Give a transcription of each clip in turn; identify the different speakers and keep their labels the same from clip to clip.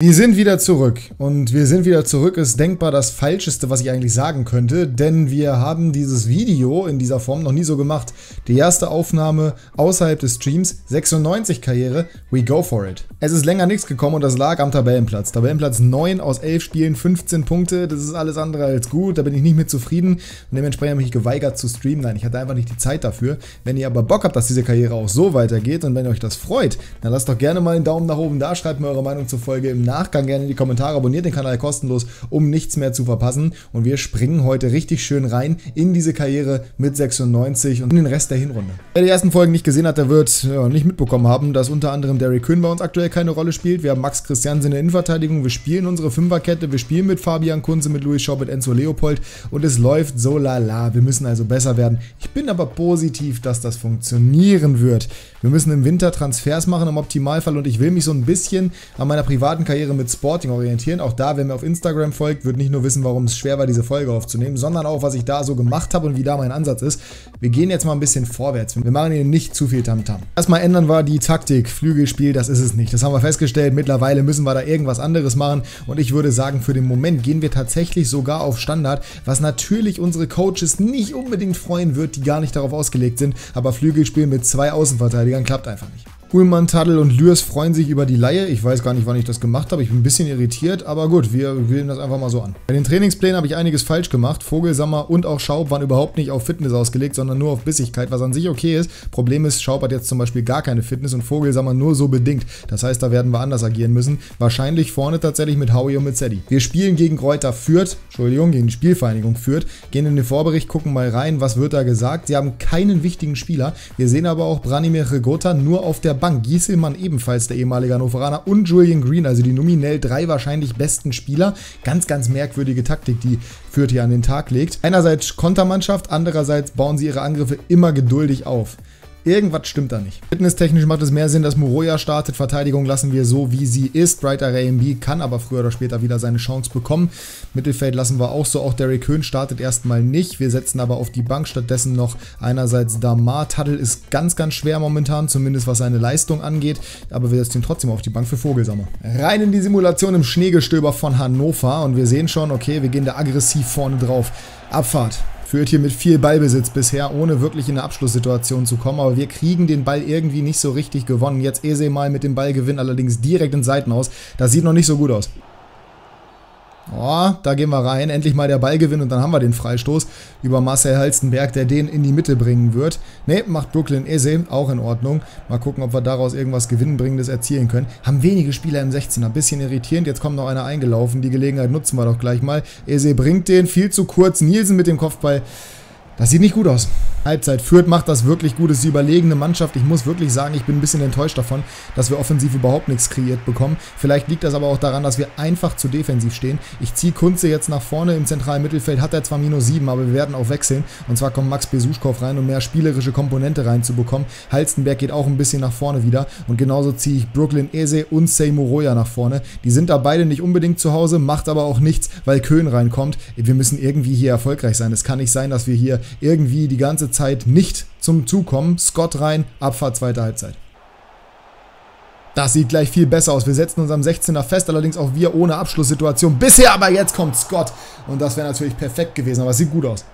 Speaker 1: Wir sind wieder zurück und wir sind wieder zurück ist denkbar das Falscheste, was ich eigentlich sagen könnte, denn wir haben dieses Video in dieser Form noch nie so gemacht. Die erste Aufnahme außerhalb des Streams, 96 Karriere, we go for it. Es ist länger nichts gekommen und das lag am Tabellenplatz. Tabellenplatz 9 aus 11 Spielen, 15 Punkte, das ist alles andere als gut, da bin ich nicht mit zufrieden und dementsprechend habe ich mich geweigert zu streamen. Nein, ich hatte einfach nicht die Zeit dafür. Wenn ihr aber Bock habt, dass diese Karriere auch so weitergeht und wenn euch das freut, dann lasst doch gerne mal einen Daumen nach oben da, schreibt mir eure Meinung zur Folge im Nachgang gerne in die Kommentare, abonniert den Kanal kostenlos, um nichts mehr zu verpassen. Und wir springen heute richtig schön rein in diese Karriere mit 96 und den Rest der Hinrunde. Wer die ersten Folgen nicht gesehen hat, der wird ja, nicht mitbekommen haben, dass unter anderem Derrick Köhn bei uns aktuell keine Rolle spielt. Wir haben Max Christiansen in der Innenverteidigung, wir spielen unsere Fünferkette, wir spielen mit Fabian Kunze, mit Luis Schau, Enzo Leopold und es läuft so lala. Wir müssen also besser werden. Ich bin aber positiv, dass das funktionieren wird. Wir müssen im Winter Transfers machen im Optimalfall und ich will mich so ein bisschen an meiner privaten Karriere mit Sporting orientieren. Auch da, wer mir auf Instagram folgt, wird nicht nur wissen, warum es schwer war, diese Folge aufzunehmen, sondern auch, was ich da so gemacht habe und wie da mein Ansatz ist. Wir gehen jetzt mal ein bisschen vorwärts. Wir machen hier nicht zu viel Tamtam. -Tam. Erstmal ändern wir die Taktik. Flügelspiel, das ist es nicht. Das haben wir festgestellt. Mittlerweile müssen wir da irgendwas anderes machen und ich würde sagen, für den Moment gehen wir tatsächlich sogar auf Standard, was natürlich unsere Coaches nicht unbedingt freuen wird, die gar nicht darauf ausgelegt sind. Aber Flügelspiel mit zwei Außenverteidigern Verteidigern klappt einfach nicht. Ullmann, Taddel und Lürs freuen sich über die Laie. Ich weiß gar nicht, wann ich das gemacht habe. Ich bin ein bisschen irritiert, aber gut, wir wählen das einfach mal so an. Bei den Trainingsplänen habe ich einiges falsch gemacht. Vogelsammer und auch Schaub waren überhaupt nicht auf Fitness ausgelegt, sondern nur auf Bissigkeit, was an sich okay ist. Problem ist, Schaub hat jetzt zum Beispiel gar keine Fitness und Vogelsammer nur so bedingt. Das heißt, da werden wir anders agieren müssen. Wahrscheinlich vorne tatsächlich mit Howie und mit Zeddy. Wir spielen gegen Kräuter Fürth, Entschuldigung, gegen die Spielvereinigung Fürth, gehen in den Vorbericht, gucken mal rein, was wird da gesagt. Sie haben keinen wichtigen Spieler. Wir sehen aber auch Branimir Regota nur auf der Bank. Gieselmann ebenfalls der ehemalige Hannoveraner und Julian Green, also die nominell drei wahrscheinlich besten Spieler. Ganz, ganz merkwürdige Taktik, die Fürth hier an den Tag legt. Einerseits Kontermannschaft, andererseits bauen sie ihre Angriffe immer geduldig auf. Irgendwas stimmt da nicht. Fitnesstechnisch macht es mehr Sinn, dass Moroja startet. Verteidigung lassen wir so, wie sie ist. Brighter AMB kann aber früher oder später wieder seine Chance bekommen. Mittelfeld lassen wir auch so. Auch Derek Köhn startet erstmal nicht. Wir setzen aber auf die Bank stattdessen noch einerseits Damar. Taddel ist ganz, ganz schwer momentan, zumindest was seine Leistung angeht. Aber wir setzen ihn trotzdem auf die Bank für Vogelsammer. Rein in die Simulation im Schneegestöber von Hannover. Und wir sehen schon, okay, wir gehen da aggressiv vorne drauf. Abfahrt führt hier mit viel Ballbesitz bisher, ohne wirklich in eine Abschlusssituation zu kommen. Aber wir kriegen den Ball irgendwie nicht so richtig gewonnen. Jetzt Ese mal mit dem Ballgewinn allerdings direkt in Seiten aus. Das sieht noch nicht so gut aus. Oh, da gehen wir rein. Endlich mal der Ballgewinn und dann haben wir den Freistoß über Marcel Halstenberg, der den in die Mitte bringen wird. Ne, macht Brooklyn Eze, auch in Ordnung. Mal gucken, ob wir daraus irgendwas Gewinnbringendes erzielen können. Haben wenige Spieler im 16er, bisschen irritierend. Jetzt kommt noch einer eingelaufen. Die Gelegenheit nutzen wir doch gleich mal. Eze bringt den, viel zu kurz. Nielsen mit dem Kopfball. Das sieht nicht gut aus. Halbzeit. Fürth macht das wirklich gut. Es ist die überlegene Mannschaft. Ich muss wirklich sagen, ich bin ein bisschen enttäuscht davon, dass wir offensiv überhaupt nichts kreiert bekommen. Vielleicht liegt das aber auch daran, dass wir einfach zu defensiv stehen. Ich ziehe Kunze jetzt nach vorne im zentralen Mittelfeld. Hat er zwar minus 7, aber wir werden auch wechseln. Und zwar kommt Max Besuschkow rein, um mehr spielerische Komponente reinzubekommen. Halstenberg geht auch ein bisschen nach vorne wieder. Und genauso ziehe ich Brooklyn Eze und Seymour Roya nach vorne. Die sind da beide nicht unbedingt zu Hause, macht aber auch nichts, weil Köhn reinkommt. Wir müssen irgendwie hier erfolgreich sein. Es kann nicht sein, dass wir hier irgendwie die ganze Zeit nicht zum Zug kommen. Scott rein, Abfahrt zweite Halbzeit. Das sieht gleich viel besser aus. Wir setzen uns am 16er fest, allerdings auch wir ohne Abschlusssituation. Bisher, aber jetzt kommt Scott. Und das wäre natürlich perfekt gewesen, aber es sieht gut aus.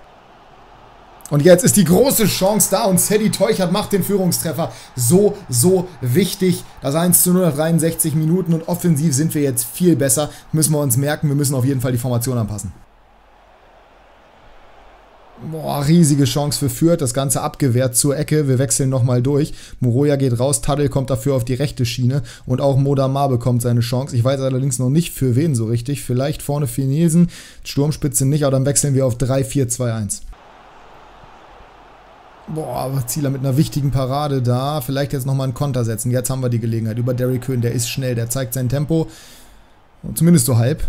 Speaker 1: Und jetzt ist die große Chance da und Sadie Teuchert macht den Führungstreffer. So, so wichtig. Das 1 zu 0 nach 63 Minuten und offensiv sind wir jetzt viel besser. Müssen wir uns merken, wir müssen auf jeden Fall die Formation anpassen. Boah, riesige Chance für Fürth. Das Ganze abgewehrt zur Ecke. Wir wechseln nochmal durch. Moroja geht raus. Taddel kommt dafür auf die rechte Schiene. Und auch Modamar bekommt seine Chance. Ich weiß allerdings noch nicht für wen so richtig. Vielleicht vorne für. Sturmspitze nicht, aber dann wechseln wir auf 3-4-2-1. Boah, Zieler mit einer wichtigen Parade da. Vielleicht jetzt nochmal einen Konter setzen. Jetzt haben wir die Gelegenheit. Über Derrick Köhn, der ist schnell, der zeigt sein Tempo. Zumindest so halb.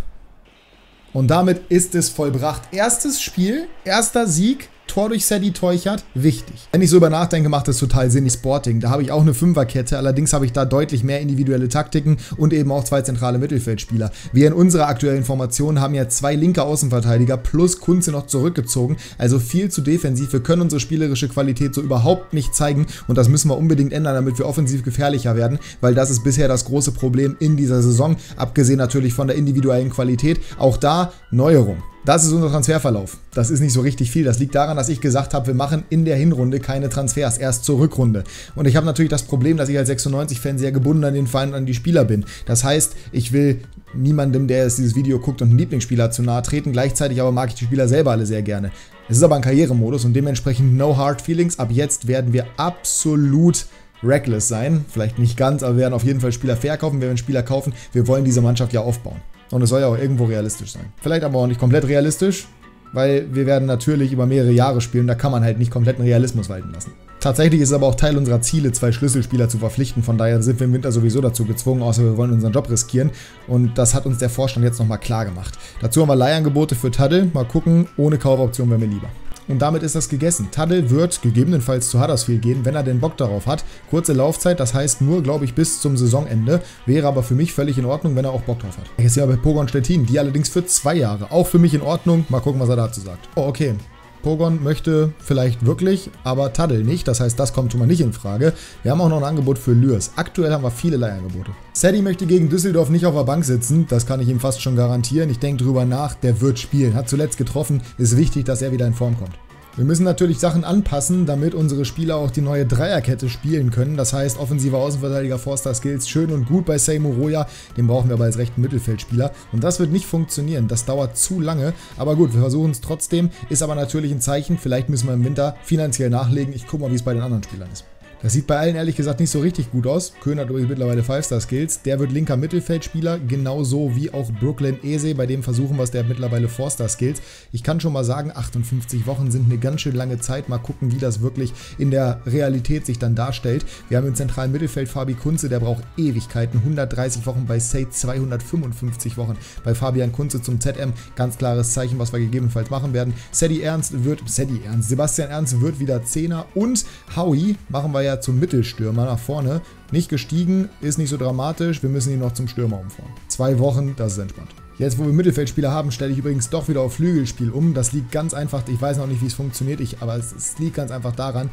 Speaker 1: Und damit ist es vollbracht. Erstes Spiel, erster Sieg, Tor durch Sadie Teuchert, wichtig. Wenn ich so über nachdenke, macht das total Sinn. Sporting, da habe ich auch eine Fünferkette, allerdings habe ich da deutlich mehr individuelle Taktiken und eben auch zwei zentrale Mittelfeldspieler. Wir in unserer aktuellen Formation haben ja zwei linke Außenverteidiger plus Kunze noch zurückgezogen, also viel zu defensiv. Wir können unsere spielerische Qualität so überhaupt nicht zeigen und das müssen wir unbedingt ändern, damit wir offensiv gefährlicher werden, weil das ist bisher das große Problem in dieser Saison, abgesehen natürlich von der individuellen Qualität. Auch da Neuerung. Das ist unser Transferverlauf. Das ist nicht so richtig viel. Das liegt daran, dass ich gesagt habe, wir machen in der Hinrunde keine Transfers, erst zur Rückrunde. Und ich habe natürlich das Problem, dass ich als 96-Fan sehr gebunden an den Verein und an die Spieler bin. Das heißt, ich will niemandem, der jetzt dieses Video guckt und einen Lieblingsspieler zu nahe treten. Gleichzeitig aber mag ich die Spieler selber alle sehr gerne. Es ist aber ein Karrieremodus und dementsprechend no hard feelings. Ab jetzt werden wir absolut reckless sein. Vielleicht nicht ganz, aber wir werden auf jeden Fall Spieler verkaufen. Wir werden Spieler kaufen. Wir wollen diese Mannschaft ja aufbauen. Und es soll ja auch irgendwo realistisch sein. Vielleicht aber auch nicht komplett realistisch, weil wir werden natürlich über mehrere Jahre spielen. Da kann man halt nicht kompletten Realismus walten lassen. Tatsächlich ist es aber auch Teil unserer Ziele, zwei Schlüsselspieler zu verpflichten. Von daher sind wir im Winter sowieso dazu gezwungen, außer wir wollen unseren Job riskieren. Und das hat uns der Vorstand jetzt nochmal klar gemacht. Dazu haben wir Leihangebote für Taddle. Mal gucken, ohne Kaufoption wäre mir lieber. Und damit ist das gegessen. Taddle wird gegebenenfalls zu Huddersfield gehen, wenn er den Bock darauf hat. Kurze Laufzeit, das heißt nur, glaube ich, bis zum Saisonende. Wäre aber für mich völlig in Ordnung, wenn er auch Bock drauf hat. Jetzt sind wir bei Pogon Stettin, die allerdings für zwei Jahre. Auch für mich in Ordnung. Mal gucken, was er dazu sagt. Oh, okay. Pogon möchte vielleicht wirklich, aber Taddel nicht. Das heißt, das kommt schon mal nicht in Frage. Wir haben auch noch ein Angebot für Lürs. Aktuell haben wir viele Leihangebote. Sadie möchte gegen Düsseldorf nicht auf der Bank sitzen. Das kann ich ihm fast schon garantieren. Ich denke drüber nach. Der wird spielen. Hat zuletzt getroffen. Ist wichtig, dass er wieder in Form kommt. Wir müssen natürlich Sachen anpassen, damit unsere Spieler auch die neue Dreierkette spielen können. Das heißt, offensiver Außenverteidiger Forster Skills schön und gut bei Seymour Roya. Den brauchen wir aber als rechten Mittelfeldspieler. Und das wird nicht funktionieren. Das dauert zu lange. Aber gut, wir versuchen es trotzdem. Ist aber natürlich ein Zeichen. Vielleicht müssen wir im Winter finanziell nachlegen. Ich gucke mal, wie es bei den anderen Spielern ist. Das sieht bei allen ehrlich gesagt nicht so richtig gut aus. Köhn hat übrigens mittlerweile 5-Star-Skills. Der wird linker Mittelfeldspieler, genauso wie auch Brooklyn Eze. Bei dem versuchen wir es, der hat mittlerweile 4-Star-Skills. Ich kann schon mal sagen, 58 Wochen sind eine ganz schön lange Zeit. Mal gucken, wie das wirklich in der Realität sich dann darstellt. Wir haben im zentralen Mittelfeld Fabi Kunze, der braucht Ewigkeiten. 130 Wochen bei Say, 255 Wochen bei Fabian Kunze zum ZM. Ganz klares Zeichen, was wir gegebenenfalls machen werden. Sadie Ernst wird, Sadie Ernst, Sebastian Ernst wird wieder Zehner und Howie machen wir ja zum Mittelstürmer nach vorne. Nicht gestiegen, ist nicht so dramatisch. Wir müssen ihn noch zum Stürmer umformen. Zwei Wochen, das ist entspannt. Jetzt, wo wir Mittelfeldspieler haben, stelle ich übrigens doch wieder auf Flügelspiel um. Das liegt ganz einfach, ich weiß noch nicht, wie es funktioniert, ich, aber es, es liegt ganz einfach daran,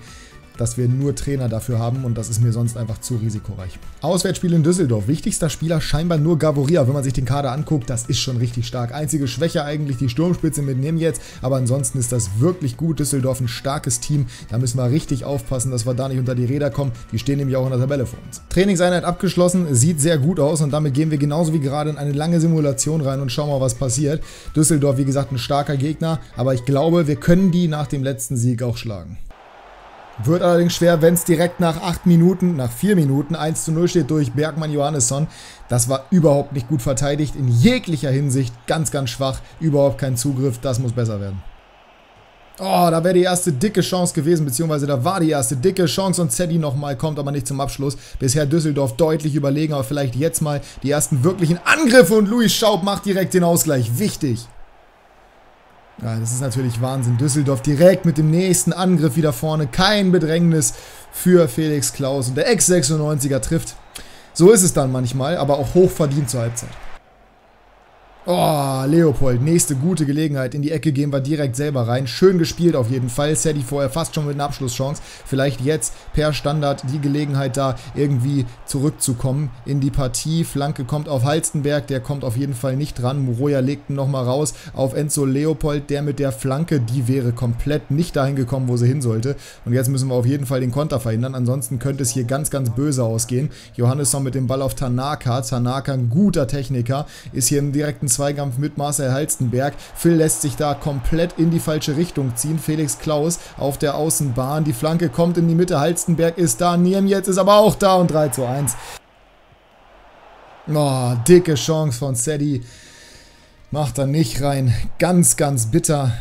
Speaker 1: dass wir nur Trainer dafür haben und das ist mir sonst einfach zu risikoreich. Auswärtsspiel in Düsseldorf. Wichtigster Spieler scheinbar nur Gavoria. Wenn man sich den Kader anguckt, das ist schon richtig stark. Einzige Schwäche eigentlich die Sturmspitze mit jetzt, aber ansonsten ist das wirklich gut. Düsseldorf ein starkes Team. Da müssen wir richtig aufpassen, dass wir da nicht unter die Räder kommen. Die stehen nämlich auch in der Tabelle vor uns. Trainingseinheit abgeschlossen, sieht sehr gut aus und damit gehen wir genauso wie gerade in eine lange Simulation rein und schauen mal, was passiert. Düsseldorf, wie gesagt, ein starker Gegner, aber ich glaube, wir können die nach dem letzten Sieg auch schlagen. Wird allerdings schwer, wenn es direkt nach 8 Minuten, nach 4 Minuten 1 zu 0 steht durch Bergmann Johannesson. Das war überhaupt nicht gut verteidigt, in jeglicher Hinsicht ganz, ganz schwach, überhaupt kein Zugriff, das muss besser werden. Oh, da wäre die erste dicke Chance gewesen, beziehungsweise da war die erste dicke Chance und Zeddy nochmal, kommt aber nicht zum Abschluss. Bisher Düsseldorf deutlich überlegen, aber vielleicht jetzt mal die ersten wirklichen Angriffe und Luis Schaub macht direkt den Ausgleich. Wichtig. Ja, das ist natürlich Wahnsinn. Düsseldorf direkt mit dem nächsten Angriff wieder vorne. Kein Bedrängnis für Felix Klaus. Und der Ex-96er trifft. So ist es dann manchmal, aber auch hochverdient zur Halbzeit. Oh, Leopold, nächste gute Gelegenheit. In die Ecke gehen wir direkt selber rein. Schön gespielt auf jeden Fall. Sadie vorher fast schon mit einer Abschlusschance. Vielleicht jetzt per Standard die Gelegenheit da irgendwie zurückzukommen in die Partie. Flanke kommt auf Halstenberg, der kommt auf jeden Fall nicht dran. Muroya legt ihn nochmal raus auf Enzo Leopold, der mit der Flanke, die wäre komplett nicht dahin gekommen, wo sie hin sollte. Und jetzt müssen wir auf jeden Fall den Konter verhindern. Ansonsten könnte es hier ganz, ganz böse ausgehen. Johannesson mit dem Ball auf Tanaka. Tanaka, ein guter Techniker, ist hier im direkten Zweikampf mit Marcel Halstenberg. Phil lässt sich da komplett in die falsche Richtung ziehen. Felix Klaus auf der Außenbahn. Die Flanke kommt in die Mitte. Halstenberg ist da. Niem jetzt ist aber auch da und 3 zu 1. Oh, dicke Chance von Sadie. Macht er nicht rein. Ganz, ganz bitter.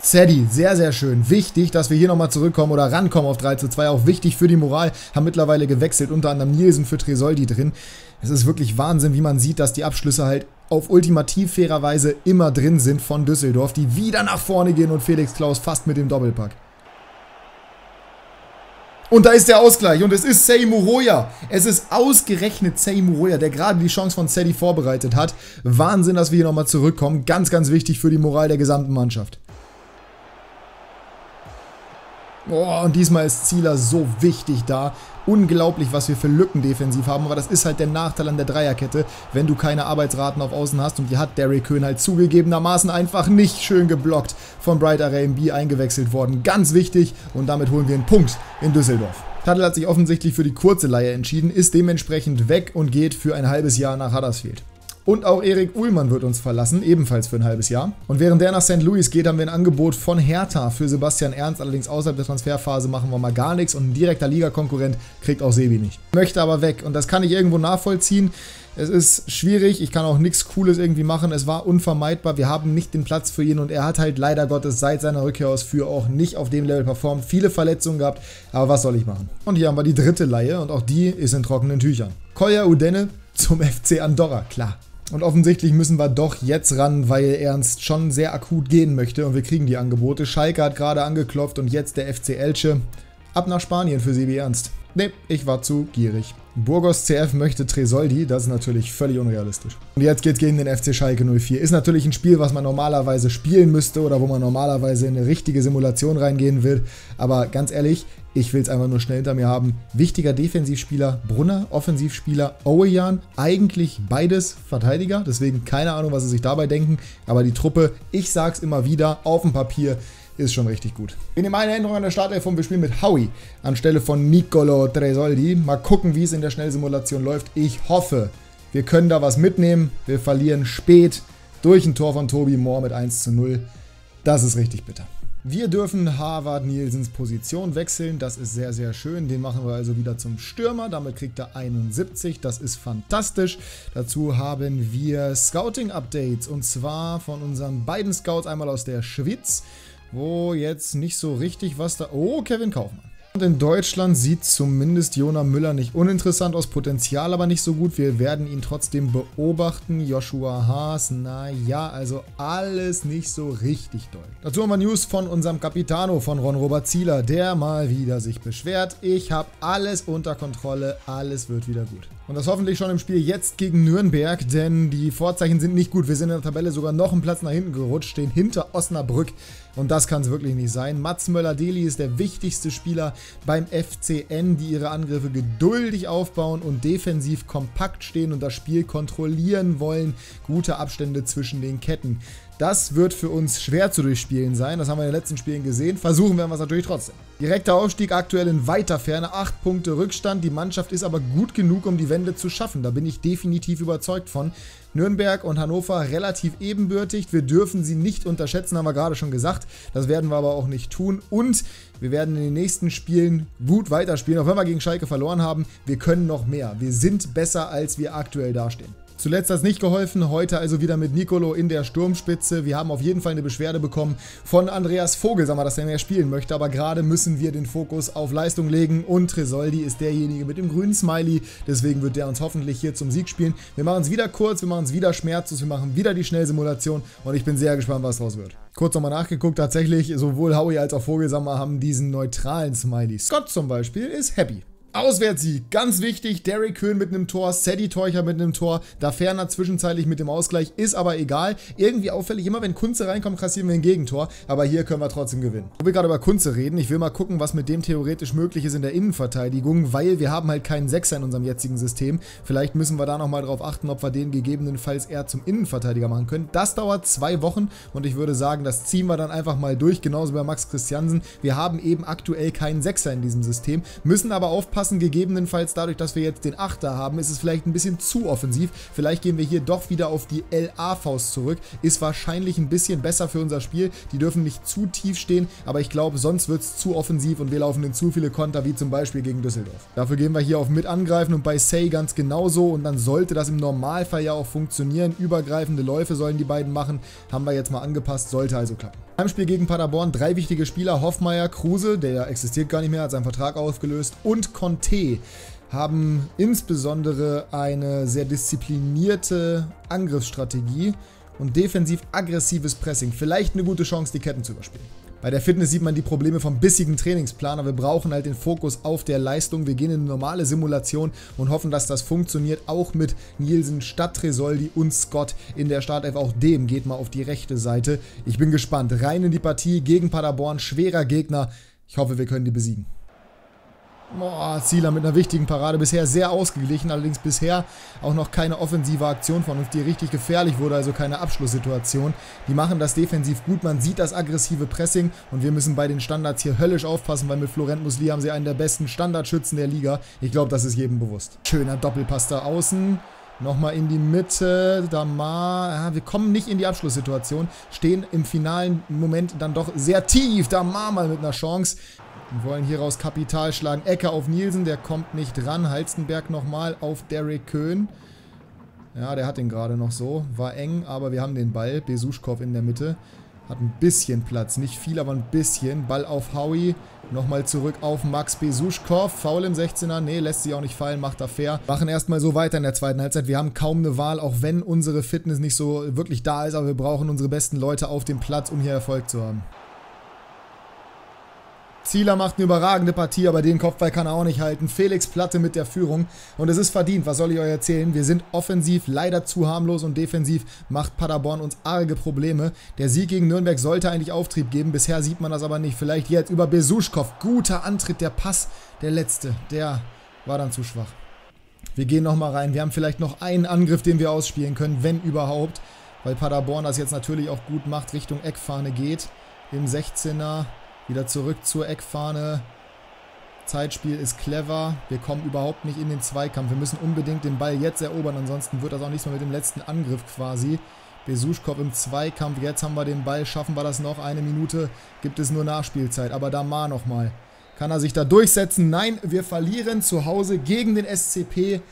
Speaker 1: Zeddy, sehr, sehr schön. Wichtig, dass wir hier nochmal zurückkommen oder rankommen auf 3 zu 2. Auch wichtig für die Moral. Haben mittlerweile gewechselt, unter anderem Nielsen für Tresoldi drin. Es ist wirklich Wahnsinn, wie man sieht, dass die Abschlüsse halt auf ultimativ fairer Weise immer drin sind von Düsseldorf, die wieder nach vorne gehen und Felix Klaus fast mit dem Doppelpack. Und da ist der Ausgleich und es ist Sei Muroya. Es ist ausgerechnet Sei Muroya, der gerade die Chance von Sadie vorbereitet hat. Wahnsinn, dass wir hier nochmal zurückkommen. Ganz, ganz wichtig für die Moral der gesamten Mannschaft. Boah, und diesmal ist Zieler so wichtig da. Unglaublich, was wir für Lücken defensiv haben, aber das ist halt der Nachteil an der Dreierkette, wenn du keine Arbeitsraten auf Außen hast und die hat Derrick Köhn halt zugegebenermaßen einfach nicht schön geblockt von Bright RMB eingewechselt worden. Ganz wichtig und damit holen wir einen Punkt in Düsseldorf. Tadl hat sich offensichtlich für die kurze Leihe entschieden, ist dementsprechend weg und geht für ein halbes Jahr nach Huddersfield. Und auch Erik Uhlmann wird uns verlassen, ebenfalls für ein halbes Jahr. Und während der nach St. Louis geht, haben wir ein Angebot von Hertha für Sebastian Ernst. Allerdings außerhalb der Transferphase machen wir mal gar nichts und ein direkter Ligakonkurrent kriegt auch Sebi nicht. Möchte aber weg und das kann ich irgendwo nachvollziehen. Es ist schwierig, ich kann auch nichts Cooles irgendwie machen. Es war unvermeidbar, wir haben nicht den Platz für ihn und er hat halt leider Gottes seit seiner Rückkehr aus für auch nicht auf dem Level performt. Viele Verletzungen gehabt, aber was soll ich machen? Und hier haben wir die dritte Leihe und auch die ist in trockenen Tüchern. Kolja Udenne zum FC Andorra, klar. Und offensichtlich müssen wir doch jetzt ran, weil Ernst schon sehr akut gehen möchte und wir kriegen die Angebote. Schalke hat gerade angeklopft und jetzt der FC Elche. Ab nach Spanien für Sebi Ernst. Ne, ich war zu gierig. Burgos CF möchte Tresoldi, das ist natürlich völlig unrealistisch. Und jetzt geht's gegen den FC Schalke 04. Ist natürlich ein Spiel, was man normalerweise spielen müsste oder wo man normalerweise in eine richtige Simulation reingehen will. Aber ganz ehrlich, ich will es einfach nur schnell hinter mir haben. Wichtiger Defensivspieler Brunner, Offensivspieler Owejan, eigentlich beides Verteidiger, deswegen keine Ahnung, was sie sich dabei denken. Aber die Truppe, ich sag's immer wieder, auf dem Papier ist schon richtig gut. Wir nehmen eine Änderung an der Startelf und wir spielen mit Howie anstelle von Nicolo Tresoldi. Mal gucken, wie es in der Schnellsimulation läuft. Ich hoffe, wir können da was mitnehmen. Wir verlieren spät durch ein Tor von Tobi Moore mit 1 zu 0. Das ist richtig bitter. Wir dürfen Harvard Nielsens Position wechseln. Das ist sehr, sehr schön. Den machen wir also wieder zum Stürmer. Damit kriegt er 71. Das ist fantastisch. Dazu haben wir Scouting-Updates. Und zwar von unseren beiden Scouts. Einmal aus der Schweiz wo jetzt nicht so richtig was da... Oh, Kevin Kaufmann. Und in Deutschland sieht zumindest Jona Müller nicht uninteressant aus, Potenzial aber nicht so gut. Wir werden ihn trotzdem beobachten. Joshua Haas, naja, also alles nicht so richtig doll. Dazu haben wir News von unserem Capitano, von Ron-Robert Zieler, der mal wieder sich beschwert. Ich habe alles unter Kontrolle, alles wird wieder gut. Und das hoffentlich schon im Spiel jetzt gegen Nürnberg, denn die Vorzeichen sind nicht gut. Wir sind in der Tabelle sogar noch einen Platz nach hinten gerutscht, stehen hinter Osnabrück. Und das kann es wirklich nicht sein. Mats Möller-Deli ist der wichtigste Spieler beim FCN, die ihre Angriffe geduldig aufbauen und defensiv kompakt stehen und das Spiel kontrollieren wollen. Gute Abstände zwischen den Ketten. Das wird für uns schwer zu durchspielen sein. Das haben wir in den letzten Spielen gesehen. Versuchen werden wir es natürlich trotzdem. Direkter Aufstieg aktuell in weiter Ferne. 8 Punkte Rückstand. Die Mannschaft ist aber gut genug, um die Wende zu schaffen. Da bin ich definitiv überzeugt von. Nürnberg und Hannover relativ ebenbürtig. Wir dürfen sie nicht unterschätzen, haben wir gerade schon gesagt. Das werden wir aber auch nicht tun. Und wir werden in den nächsten Spielen gut weiterspielen. Auch wenn wir gegen Schalke verloren haben, wir können noch mehr. Wir sind besser, als wir aktuell dastehen. Zuletzt hat es nicht geholfen, heute also wieder mit Nicolo in der Sturmspitze. Wir haben auf jeden Fall eine Beschwerde bekommen von Andreas Vogel, sagen wir, dass er mehr spielen möchte, aber gerade müssen wir den Fokus auf Leistung legen und Tresoldi ist derjenige mit dem grünen Smiley, deswegen wird der uns hoffentlich hier zum Sieg spielen. Wir machen es wieder kurz, wir machen es wieder schmerzlos, wir machen wieder die Schnellsimulation und ich bin sehr gespannt, was draus wird. Kurz nochmal nachgeguckt, tatsächlich sowohl Howie als auch Vogelsammer haben diesen neutralen Smiley. Scott zum Beispiel ist happy. Auswärtssieg, ganz wichtig. Derrick Köhn mit einem Tor, Sadie Teucher mit einem Tor, da Ferner zwischenzeitlich mit dem Ausgleich, ist aber egal. Irgendwie auffällig, immer wenn Kunze reinkommt, kassieren wir ein Gegentor, aber hier können wir trotzdem gewinnen. Wo wir gerade über Kunze reden, ich will mal gucken, was mit dem theoretisch möglich ist in der Innenverteidigung, weil wir haben halt keinen Sechser in unserem jetzigen System. Vielleicht müssen wir da nochmal drauf achten, ob wir den gegebenenfalls eher zum Innenverteidiger machen können. Das dauert zwei Wochen und ich würde sagen, das ziehen wir dann einfach mal durch, genauso bei Max Christiansen. Wir haben eben aktuell keinen Sechser in diesem System, müssen aber aufpassen, passen. Gegebenenfalls dadurch, dass wir jetzt den Achter haben, ist es vielleicht ein bisschen zu offensiv. Vielleicht gehen wir hier doch wieder auf die LA-Faust zurück. Ist wahrscheinlich ein bisschen besser für unser Spiel. Die dürfen nicht zu tief stehen, aber ich glaube, sonst wird es zu offensiv und wir laufen in zu viele Konter, wie zum Beispiel gegen Düsseldorf. Dafür gehen wir hier auf mit angreifen und bei Say ganz genauso und dann sollte das im Normalfall ja auch funktionieren. Übergreifende Läufe sollen die beiden machen. Haben wir jetzt mal angepasst, sollte also klappen. Heimspiel gegen Paderborn, drei wichtige Spieler, Hoffmeier, Kruse, der existiert gar nicht mehr, hat seinen Vertrag aufgelöst, und Conte haben insbesondere eine sehr disziplinierte Angriffsstrategie und defensiv aggressives Pressing. Vielleicht eine gute Chance, die Ketten zu überspielen. Bei der Fitness sieht man die Probleme vom bissigen Trainingsplan, aber wir brauchen halt den Fokus auf der Leistung. Wir gehen in eine normale Simulation und hoffen, dass das funktioniert, auch mit Nielsen statt Tresoldi und Scott in der Startelf. Auch dem geht mal auf die rechte Seite. Ich bin gespannt. Rein in die Partie gegen Paderborn, schwerer Gegner. Ich hoffe, wir können die besiegen. Boah, Zieler mit einer wichtigen Parade. Bisher sehr ausgeglichen, allerdings bisher auch noch keine offensive Aktion von uns, die richtig gefährlich wurde, also keine Abschlusssituation. Die machen das defensiv gut, man sieht das aggressive Pressing und wir müssen bei den Standards hier höllisch aufpassen, weil mit Florent Musli haben sie einen der besten Standardschützen der Liga. Ich glaube, das ist jedem bewusst. Schöner Doppelpass da außen. Nochmal in die Mitte, Damar, ja, wir kommen nicht in die Abschlusssituation, stehen im finalen Moment dann doch sehr tief, Damar mal mit einer Chance. Und wollen hieraus Kapital schlagen. Ecke auf Nielsen, der kommt nicht dran. Halstenberg nochmal auf Derek Köhn. Ja, der hat den gerade noch so. War eng, aber wir haben den Ball. Besuschkow in der Mitte. Hat ein bisschen Platz. Nicht viel, aber ein bisschen. Ball auf Howie. Nochmal zurück auf Max Besuschkow. Foul im 16er. Nee, lässt sich auch nicht fallen. Macht er fair. Machen erstmal so weiter in der zweiten Halbzeit. Wir haben kaum eine Wahl, auch wenn unsere Fitness nicht so wirklich da ist. Aber wir brauchen unsere besten Leute auf dem Platz, um hier Erfolg zu haben. Zieler macht eine überragende Partie, aber den Kopfball kann er auch nicht halten. Felix Platte mit der Führung. Und es ist verdient, was soll ich euch erzählen? Wir sind offensiv leider zu harmlos und defensiv macht Paderborn uns arge Probleme. Der Sieg gegen Nürnberg sollte eigentlich Auftrieb geben. Bisher sieht man das aber nicht. Vielleicht jetzt über Besuschkow. Guter Antritt, der Pass, der letzte. Der war dann zu schwach. Wir gehen nochmal rein. Wir haben vielleicht noch einen Angriff, den wir ausspielen können, wenn überhaupt. Weil Paderborn das jetzt natürlich auch gut macht, Richtung Eckfahne geht. Im 16er. Wieder zurück zur Eckfahne. Zeitspiel ist clever. Wir kommen überhaupt nicht in den Zweikampf. Wir müssen unbedingt den Ball jetzt erobern, ansonsten wird das auch nichts mehr mit dem letzten Angriff quasi. Besuschkow im Zweikampf. Jetzt haben wir den Ball. Schaffen wir das noch? Eine Minute gibt es nur Nachspielzeit. Aber Damar nochmal. Kann er sich da durchsetzen? Nein, wir verlieren zu Hause gegen den SCP.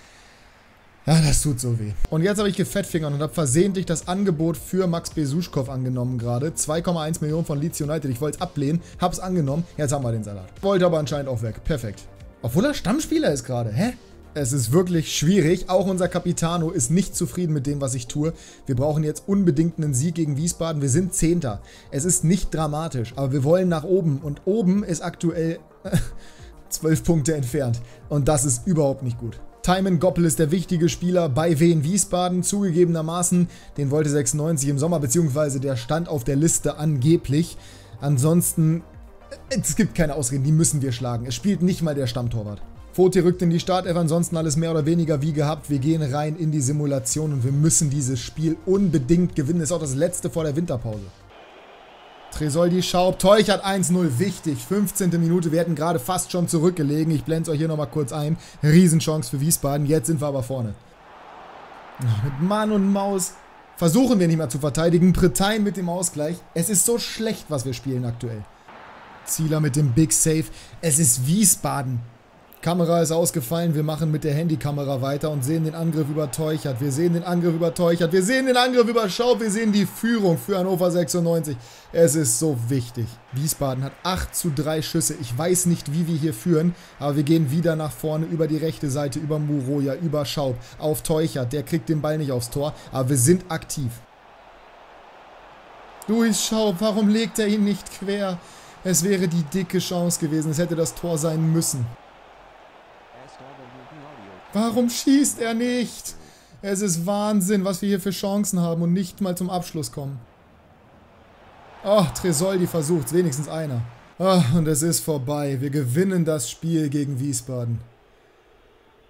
Speaker 1: Ja, das tut so weh. Und jetzt habe ich gefettfingert und habe versehentlich das Angebot für Max Besuschkow angenommen gerade. 2,1 Millionen von Leeds United. Ich wollte es ablehnen, habe es angenommen. Jetzt haben wir den Salat. Wollte aber anscheinend auch weg. Perfekt. Obwohl er Stammspieler ist gerade. Hä? Es ist wirklich schwierig. Auch unser Capitano ist nicht zufrieden mit dem, was ich tue. Wir brauchen jetzt unbedingt einen Sieg gegen Wiesbaden. Wir sind Zehnter. Es ist nicht dramatisch, aber wir wollen nach oben. Und oben ist aktuell zwölf Punkte entfernt. Und das ist überhaupt nicht gut. Timon Goppel ist der wichtige Spieler bei Wien Wiesbaden, zugegebenermaßen. Den wollte 96 im Sommer, beziehungsweise der stand auf der Liste angeblich. Ansonsten, es gibt keine Ausreden, die müssen wir schlagen. Es spielt nicht mal der Stammtorwart. Foti rückt in die Startelf, ansonsten alles mehr oder weniger wie gehabt. Wir gehen rein in die Simulation und wir müssen dieses Spiel unbedingt gewinnen. Ist auch das letzte vor der Winterpause. Tresoldi Schaub, Teuchert 1-0, wichtig. 15. Minute, wir hätten gerade fast schon zurückgelegen. Ich blende es euch hier nochmal kurz ein. Riesenchance für Wiesbaden, jetzt sind wir aber vorne. Mit Mann und Maus versuchen wir nicht mehr zu verteidigen. Pretain mit dem Ausgleich. Es ist so schlecht, was wir spielen aktuell. Zieler mit dem Big Save. Es ist Wiesbaden. Kamera ist ausgefallen, wir machen mit der Handykamera weiter und sehen den Angriff über Teuchert. Wir sehen den Angriff über Teuchert. Wir sehen den Angriff über Schaub. Wir sehen die Führung für Hannover 96. Es ist so wichtig. Wiesbaden hat 8 zu 3 Schüsse. Ich weiß nicht, wie wir hier führen, aber wir gehen wieder nach vorne über die rechte Seite, über Muroja, über Schaub, auf Teuchert. Der kriegt den Ball nicht aufs Tor, aber wir sind aktiv. Luis Schaub, warum legt er ihn nicht quer? Es wäre die dicke Chance gewesen. Es hätte das Tor sein müssen. Warum schießt er nicht? Es ist Wahnsinn, was wir hier für Chancen haben und nicht mal zum Abschluss kommen. Oh, Tresoldi versucht wenigstens einer. Oh, und es ist vorbei. Wir gewinnen das Spiel gegen Wiesbaden.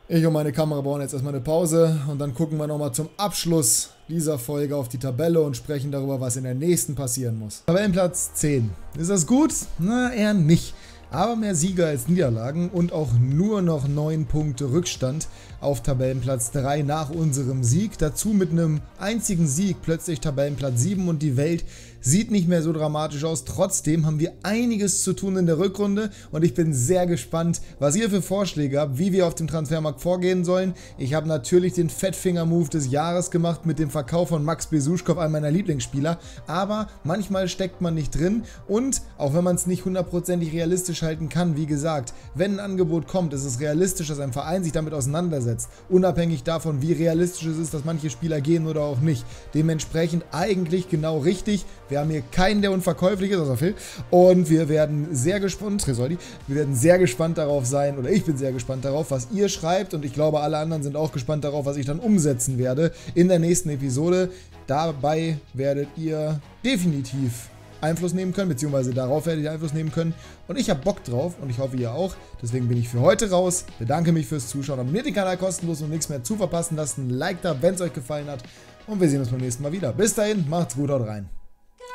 Speaker 1: Ich und meine Kamera brauchen jetzt erstmal eine Pause und dann gucken wir nochmal zum Abschluss dieser Folge auf die Tabelle und sprechen darüber, was in der nächsten passieren muss. Tabellenplatz 10. Ist das gut? Na, eher nicht aber mehr Sieger als Niederlagen und auch nur noch 9 Punkte Rückstand auf Tabellenplatz 3 nach unserem Sieg. Dazu mit einem einzigen Sieg plötzlich Tabellenplatz 7 und die Welt sieht nicht mehr so dramatisch aus. Trotzdem haben wir einiges zu tun in der Rückrunde und ich bin sehr gespannt, was ihr für Vorschläge habt, wie wir auf dem Transfermarkt vorgehen sollen. Ich habe natürlich den Fettfinger-Move des Jahres gemacht mit dem Verkauf von Max Besuschkow, einem meiner Lieblingsspieler, aber manchmal steckt man nicht drin und auch wenn man es nicht hundertprozentig realistisch halten kann, wie gesagt, wenn ein Angebot kommt, ist es realistisch, dass ein Verein sich damit auseinandersetzt, unabhängig davon, wie realistisch es ist, dass manche Spieler gehen oder auch nicht. Dementsprechend eigentlich genau richtig. Wir haben hier keinen, der unverkäuflich ist, außer Phil. Und wir werden sehr gespannt, Tresoldi, wir werden sehr gespannt darauf sein, oder ich bin sehr gespannt darauf, was ihr schreibt. Und ich glaube, alle anderen sind auch gespannt darauf, was ich dann umsetzen werde in der nächsten Episode. Dabei werdet ihr definitiv Einfluss nehmen können, beziehungsweise darauf werdet ihr Einfluss nehmen können. Und ich habe Bock drauf und ich hoffe, ihr auch. Deswegen bin ich für heute raus. Bedanke mich fürs Zuschauen. Abonniert den Kanal kostenlos, um nichts mehr zu verpassen. Lasst ein Like da, wenn es euch gefallen hat. Und wir sehen uns beim nächsten Mal wieder. Bis dahin, macht's gut, haut rein.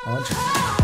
Speaker 1: Und ciao.